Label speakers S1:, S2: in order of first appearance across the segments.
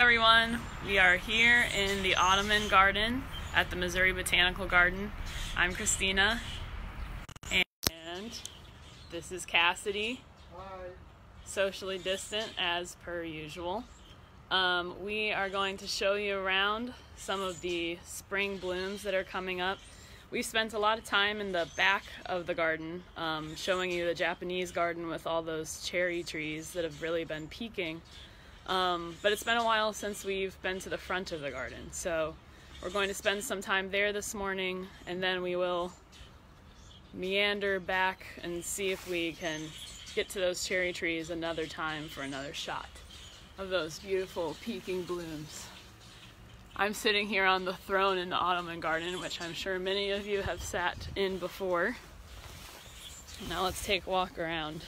S1: everyone. We are here in the Ottoman Garden at the Missouri Botanical Garden. I'm Kristina, and this is Cassidy.
S2: Hi.
S1: Socially distant as per usual. Um, we are going to show you around some of the spring blooms that are coming up. We spent a lot of time in the back of the garden um, showing you the Japanese garden with all those cherry trees that have really been peaking. Um, but it's been a while since we've been to the front of the garden, so we're going to spend some time there this morning and then we will meander back and see if we can get to those cherry trees another time for another shot of those beautiful peaking blooms. I'm sitting here on the throne in the Ottoman garden, which I'm sure many of you have sat in before. Now let's take a walk around.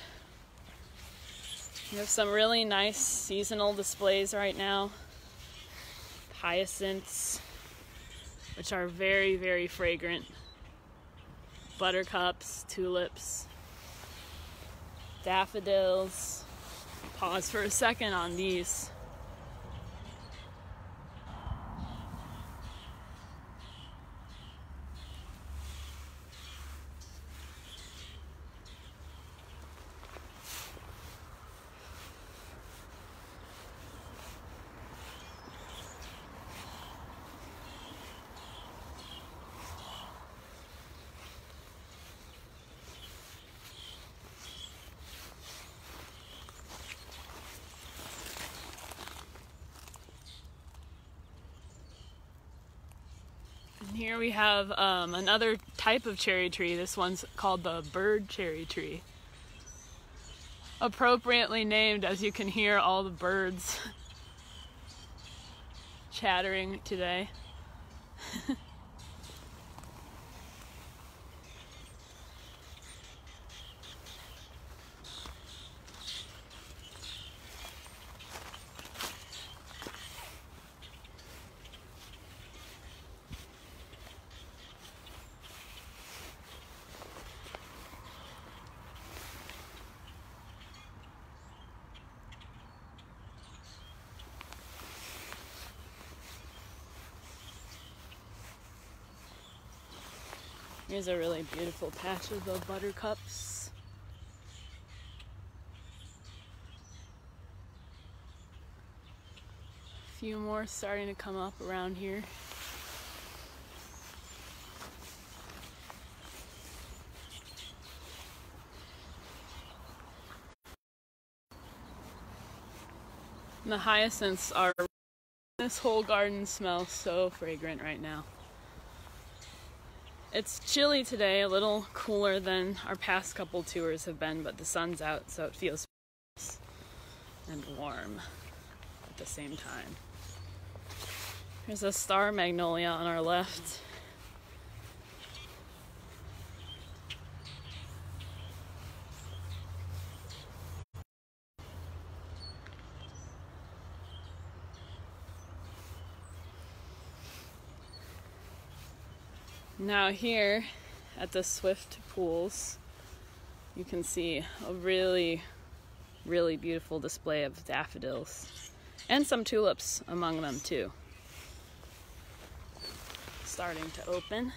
S1: We have some really nice seasonal displays right now. Hyacinths, which are very, very fragrant. Buttercups, tulips, daffodils. Pause for a second on these. And here we have um, another type of cherry tree. This one's called the bird cherry tree. Appropriately named, as you can hear all the birds chattering today. Here's a really beautiful patch of the buttercups. A few more starting to come up around here. And the hyacinths are this whole garden smells so fragrant right now. It's chilly today, a little cooler than our past couple tours have been, but the sun's out, so it feels nice and warm at the same time. There's a star magnolia on our left. Now here at the Swift Pools, you can see a really, really beautiful display of daffodils and some tulips among them too. Starting to open.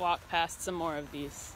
S1: Walk past some more of these.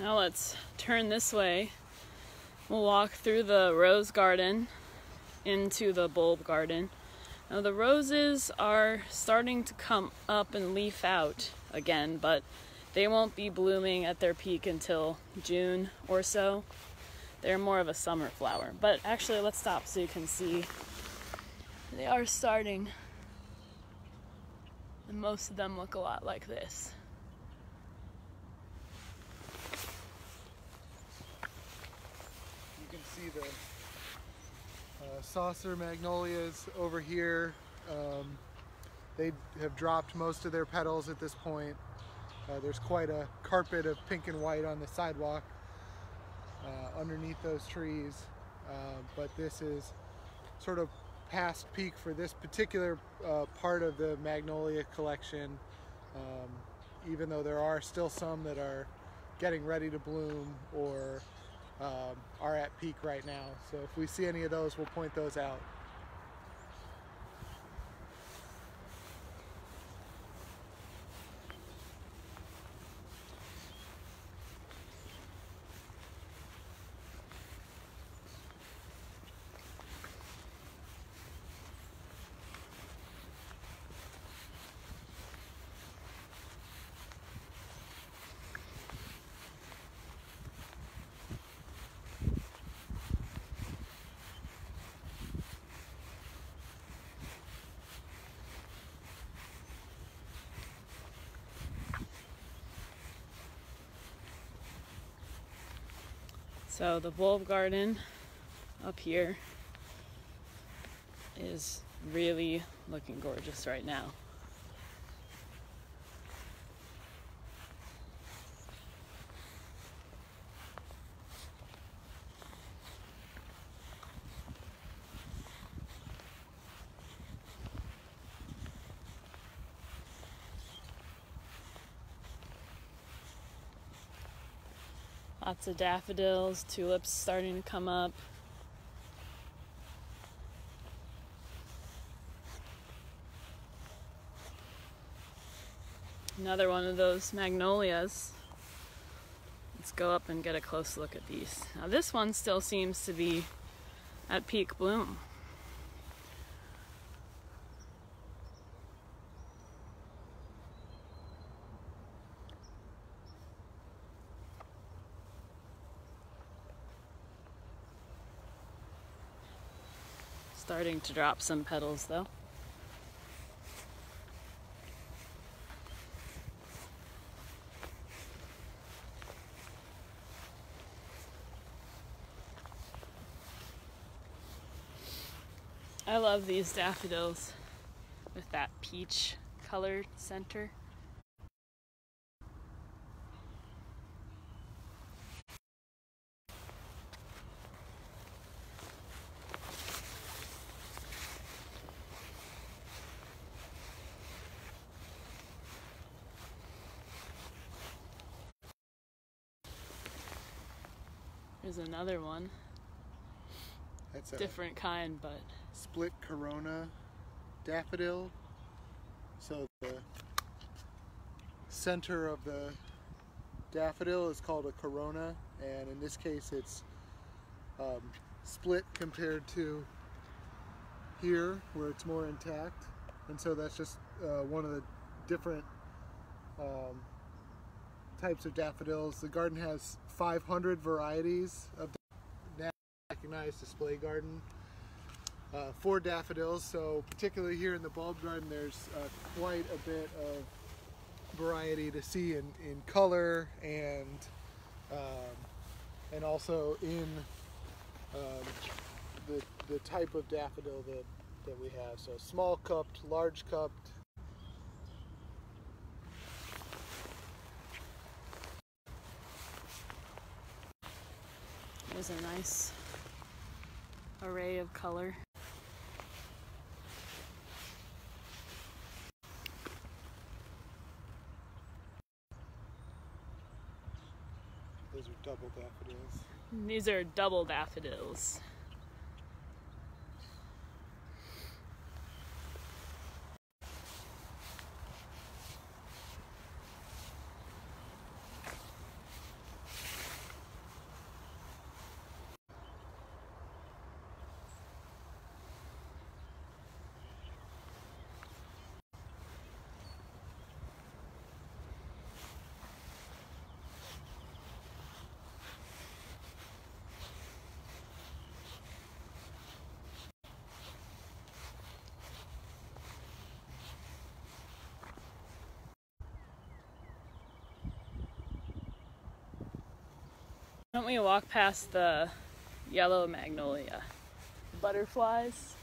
S1: Now let's turn this way. We'll walk through the rose garden into the bulb garden. Now the roses are starting to come up and leaf out again, but they won't be blooming at their peak until June or so. They're more of a summer flower. But actually, let's stop so you can see. They are starting. And most of them look a lot like this.
S2: You can see the uh, saucer magnolias over here. Um, they have dropped most of their petals at this point. Uh, there's quite a carpet of pink and white on the sidewalk uh, underneath those trees. Uh, but this is sort of past peak for this particular uh, part of the magnolia collection. Um, even though there are still some that are getting ready to bloom or um, are at peak right now. So if we see any of those, we'll point those out.
S1: So the bulb garden up here is really looking gorgeous right now. Lots of daffodils, tulips starting to come up. Another one of those magnolias. Let's go up and get a close look at these. Now this one still seems to be at peak bloom. Starting to drop some petals though. I love these daffodils with that peach color center. There's another one,
S2: That's a
S1: different kind, but
S2: split corona daffodil. So the center of the daffodil is called a corona, and in this case it's um, split compared to here where it's more intact. And so that's just uh, one of the different um, types of daffodils. The garden has 500 varieties of now recognized display garden uh, for daffodils. So particularly here in the bulb garden, there's uh, quite a bit of variety to see in, in color and um, and also in um, the, the type of daffodil that, that we have. So small cupped, large cupped.
S1: There's a nice array of color.
S2: Those are double daffodils.
S1: These are double daffodils. Don't we walk past the yellow magnolia? Butterflies?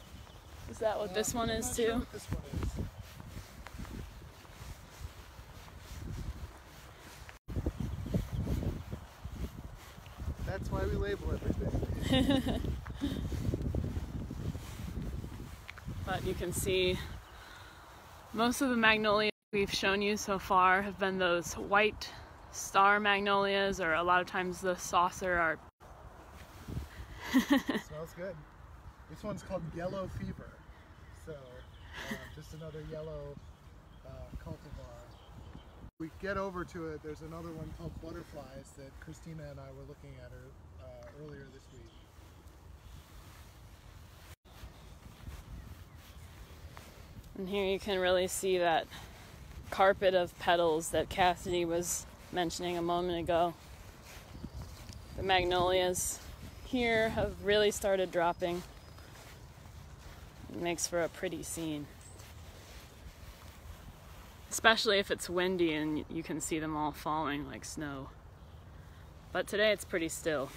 S1: Is that what this one is too?
S2: sure what this one is. That's why we label everything.
S1: But you can see most of the magnolias we've shown you so far have been those white star magnolias, or a lot of times the saucer are.
S2: smells good. This one's called Yellow Fever. So, uh, just another yellow uh, cultivar. We get over to it, there's another one called Butterflies that Kristina and I were looking at her, uh, earlier this week.
S1: And here you can really see that carpet of petals that Cassidy was mentioning a moment ago. The magnolias here have really started dropping. It makes for a pretty scene. Especially if it's windy and you can see them all falling like snow. But today it's pretty still.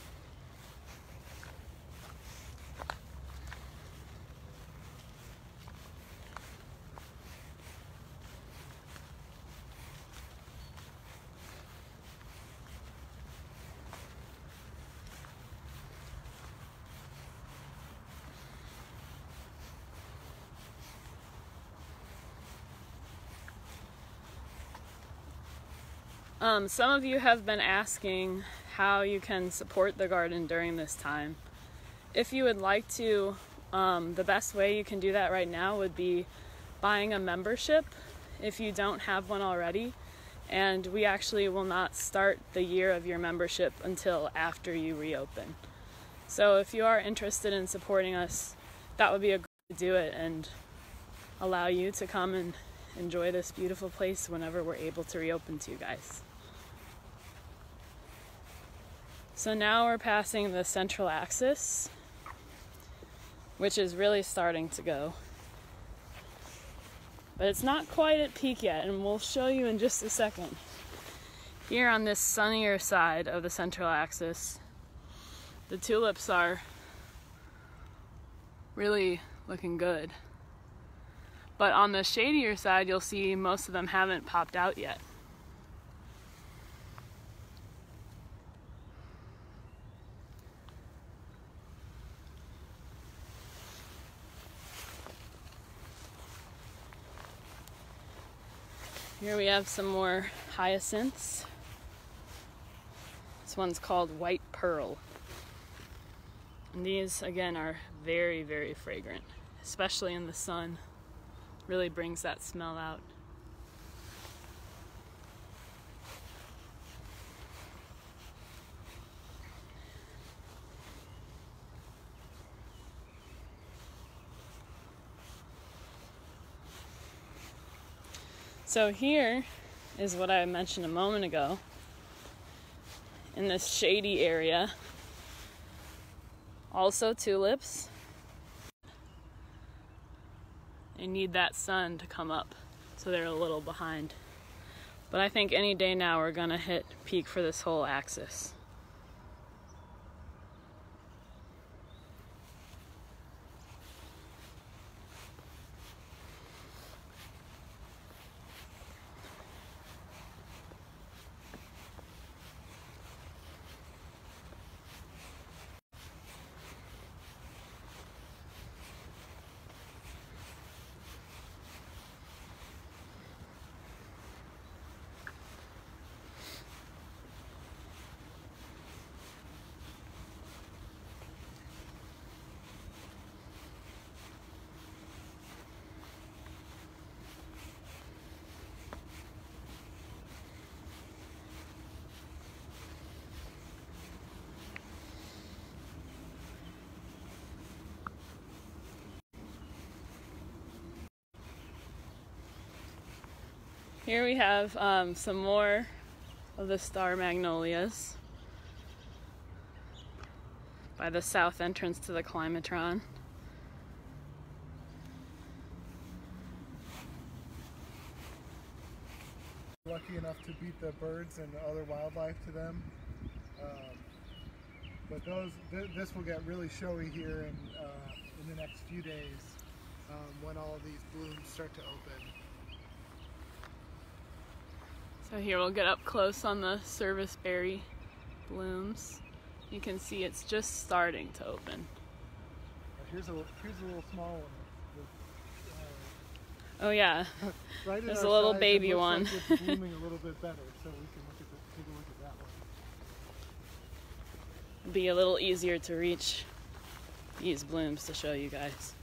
S1: Um, some of you have been asking how you can support the garden during this time. If you would like to, um, the best way you can do that right now would be buying a membership if you don't have one already. And we actually will not start the year of your membership until after you reopen. So if you are interested in supporting us, that would be a great way to do it and allow you to come and enjoy this beautiful place whenever we're able to reopen to you guys. So now we're passing the central axis, which is really starting to go. But it's not quite at peak yet, and we'll show you in just a second. Here on this sunnier side of the central axis, the tulips are really looking good. But on the shadier side, you'll see most of them haven't popped out yet. Here we have some more hyacinths. This one's called White Pearl. And these, again, are very, very fragrant, especially in the sun. Really brings that smell out. So here is what I mentioned a moment ago. In this shady area, also tulips. They need that sun to come up, so they're a little behind. But I think any day now we're gonna hit peak for this whole axis. Here we have um, some more of the star magnolias by the south entrance to the climatron.
S2: Lucky enough to beat the birds and other wildlife to them. Um, But those, th this will get really showy here in, uh, in the next few days um, when all these blooms start to open.
S1: So here we'll get up close on the service berry blooms. You can see it's just starting to open.
S2: Here's a here's a little small one.
S1: Oh yeah,
S2: Uh, right
S1: There's a little baby one.
S2: Like it's blooming a little bit better, so we can look at the, take a look at that one.
S1: be a little easier to reach these blooms to show you guys.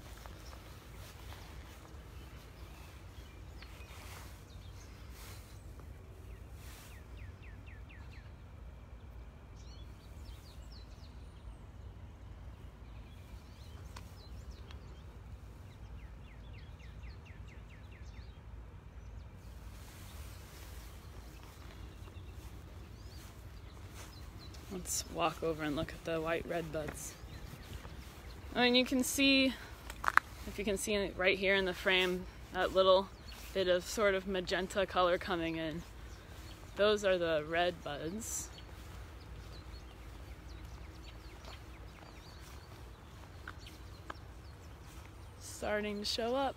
S1: Walk over and look at the white red buds. I mean, you can see, if you can see it right here in the frame, that little bit of sort of magenta color coming in. Those are the red buds. Starting to show up.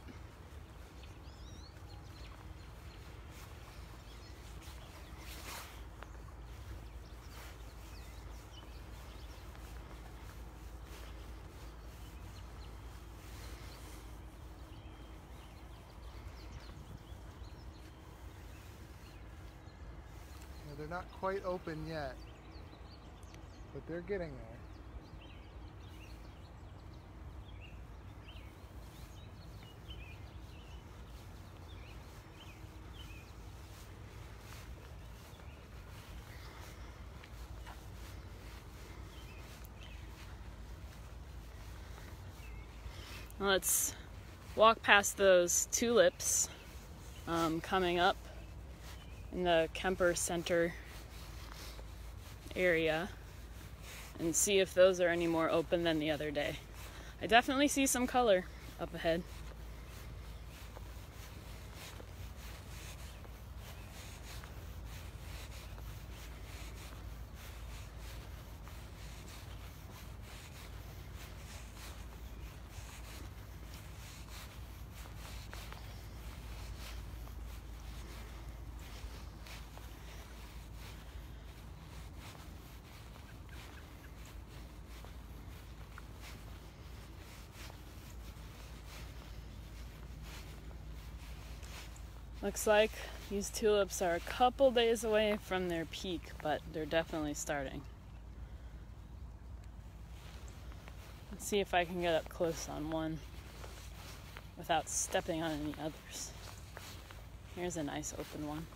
S2: Not quite open yet, but they're getting there.
S1: Let's walk past those tulips um, coming up in the Kemper Center area and see if those are any more open than the other day. I definitely see some color up ahead. Looks like these tulips are a couple days away from their peak, but they're definitely starting. Let's see if I can get up close on one without stepping on any others. Here's a nice open one.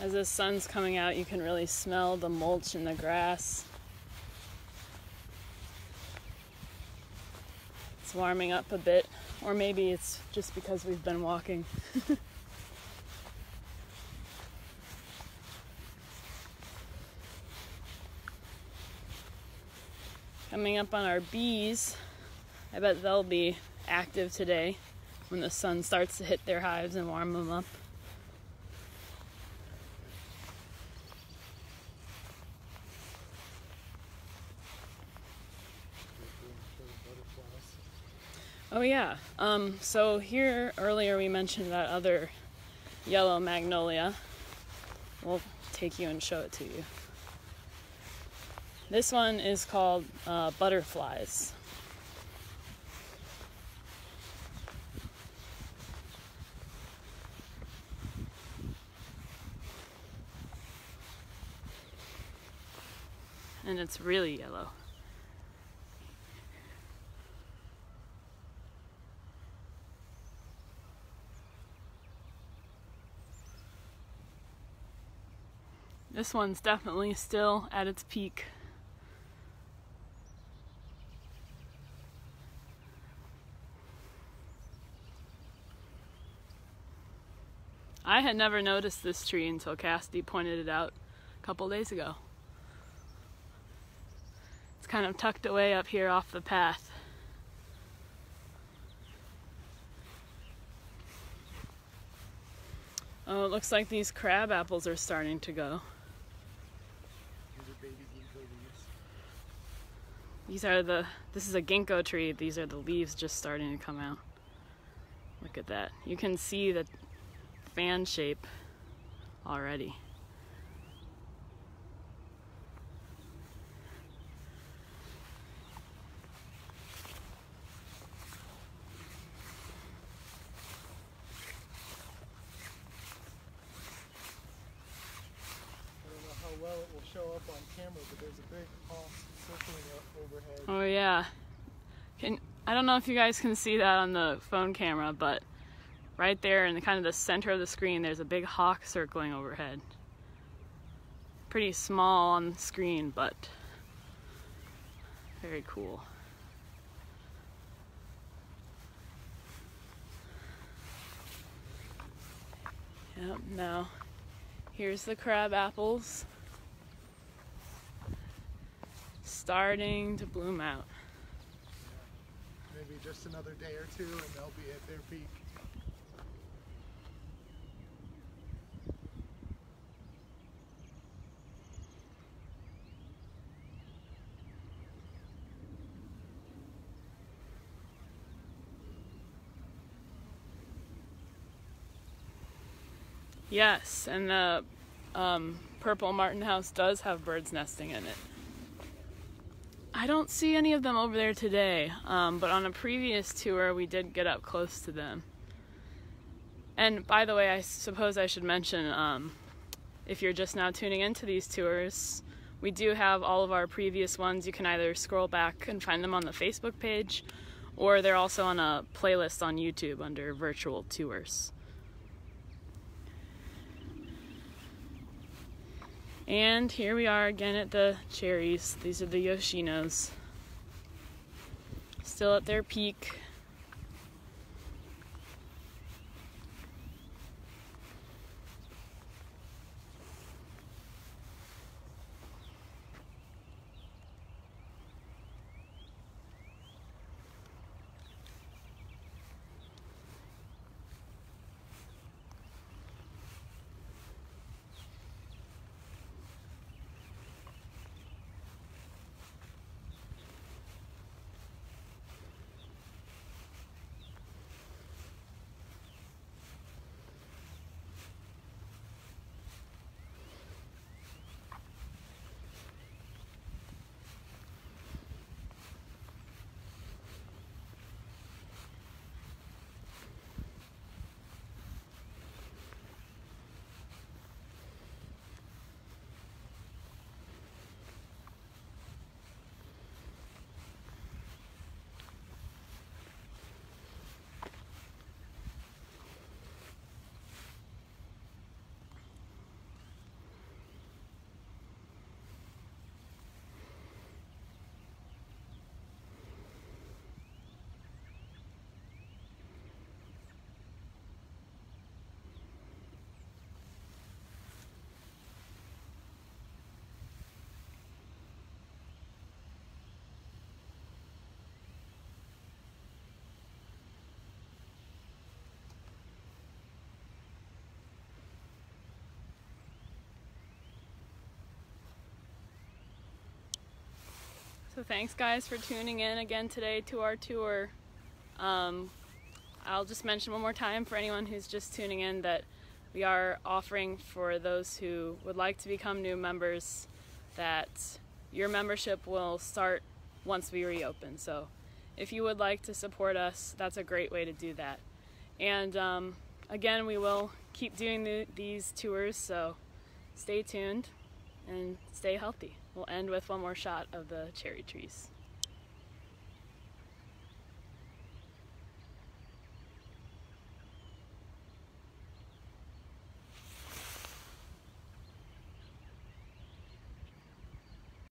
S1: As the sun's coming out, you can really smell the mulch in the grass. It's warming up a bit, or maybe it's just because we've been walking. Coming up on our bees, I bet they'll be active today when the sun starts to hit their hives and warm them up. Oh yeah. Um, so here earlier we mentioned that other yellow magnolia. We'll take you and show it to you. This one is called uh, butterflies. And it's really yellow. This one's definitely still at its peak. I had never noticed this tree until Cassidy pointed it out a couple days ago. It's kind of tucked away up here off the path. Oh, it looks like these crab apples are starting to go.
S2: These are baby ginkgo leaves.
S1: These are the, this is a ginkgo tree. These are the leaves just starting to come out. Look at that. You can see the fan shape already.
S2: I don't know how well it will show up on camera, but there's a big hawk circling overhead.
S1: Oh yeah. Can I don't know if you guys can see that on the phone camera, but right there in the kind of the center of the screen there's a big hawk circling overhead. Pretty small on the screen, but very cool. Yep, now here's the crab apples starting to bloom out.
S2: Maybe just another day or two and they'll be at their peak.
S1: Yes, and the um, purple martin house does have birds nesting in it. I don't see any of them over there today, um, but on a previous tour we did get up close to them. And by the way, I suppose I should mention um, if you're just now tuning into these tours, we do have all of our previous ones. You can either scroll back and find them on the Facebook page, or they're also on a playlist on YouTube under virtual tours. And here we are again at the cherries. These are the Yoshinos. Still at their peak. So thanks guys for tuning in again today to our tour. Um, I'll just mention one more time for anyone who's just tuning in that we are offering for those who would like to become new members that your membership will start once we reopen. So if you would like to support us, that's a great way to do that. And um, again, we will keep doing the, these tours, so stay tuned and stay healthy. We'll end with one more shot of the cherry trees.